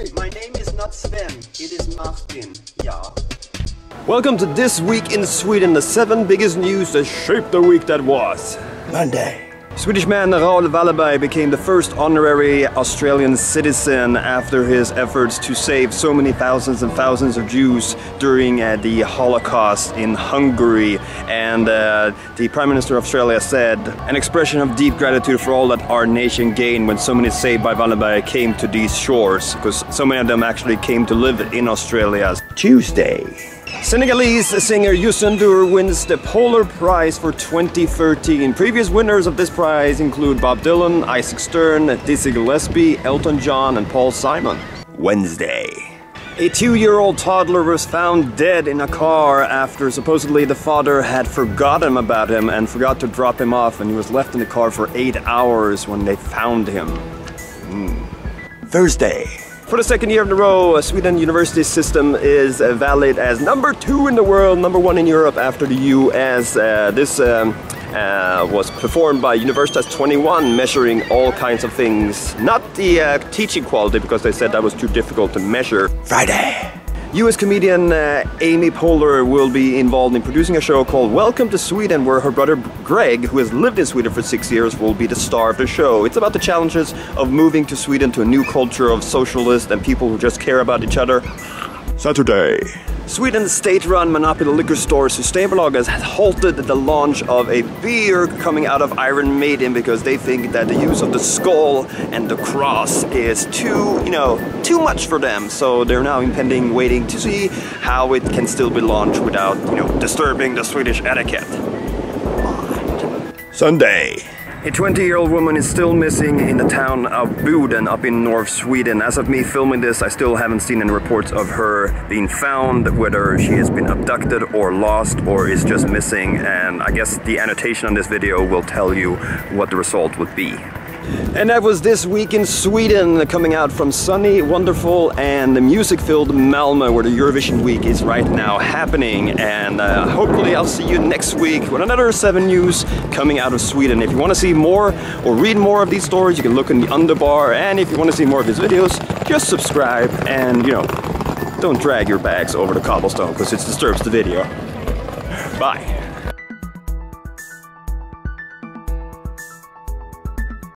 Hey! My name is not Sven, it is Martin. Yeah. Welcome to This Week in Sweden, the seven biggest news that shaped the week that was. Monday. Swedish man Raoul Wallenberg became the first honorary Australian citizen after his efforts to save so many thousands and thousands of Jews during uh, the Holocaust in Hungary. And uh, the Prime Minister of Australia said, an expression of deep gratitude for all that our nation gained when so many saved by Wallenberg came to these shores, because so many of them actually came to live in Australia. Tuesday. Senegalese singer Youssou N'Dour wins the Polar Prize for 2013. Previous winners of this prize include Bob Dylan, Isaac Stern, Dizzy Gillespie, Elton John, and Paul Simon. Wednesday. A two-year-old toddler was found dead in a car after supposedly the father had forgotten about him and forgot to drop him off and he was left in the car for eight hours when they found him. Mm. Thursday. For the second year in a row, Sweden university system is uh, valid as number two in the world, number one in Europe after the US. Uh, this um, uh, was performed by Universitas 21, measuring all kinds of things. Not the uh, teaching quality, because they said that was too difficult to measure. Friday. US comedian uh, Amy Poehler will be involved in producing a show called Welcome to Sweden, where her brother Greg, who has lived in Sweden for six years, will be the star of the show. It's about the challenges of moving to Sweden to a new culture of socialists and people who just care about each other. Saturday. Sweden's state-run monopoly liquor store Systembolaget has halted the launch of a beer coming out of Iron Maiden because they think that the use of the skull and the cross is too, you know, too much for them. So they're now impending waiting to see how it can still be launched without, you know, disturbing the Swedish etiquette. Sunday. A 20 year old woman is still missing in the town of Boden up in North Sweden. As of me filming this, I still haven't seen any reports of her being found, whether she has been abducted or lost or is just missing. And I guess the annotation on this video will tell you what the result would be. And that was this week in Sweden, coming out from sunny, wonderful, and the music-filled Malmö, where the Eurovision week is right now happening. And uh, hopefully, I'll see you next week with another seven news coming out of Sweden. If you want to see more or read more of these stories, you can look in the underbar. And if you want to see more of his videos, just subscribe and you know, don't drag your bags over the cobblestone because it disturbs the video. Bye.